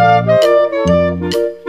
Música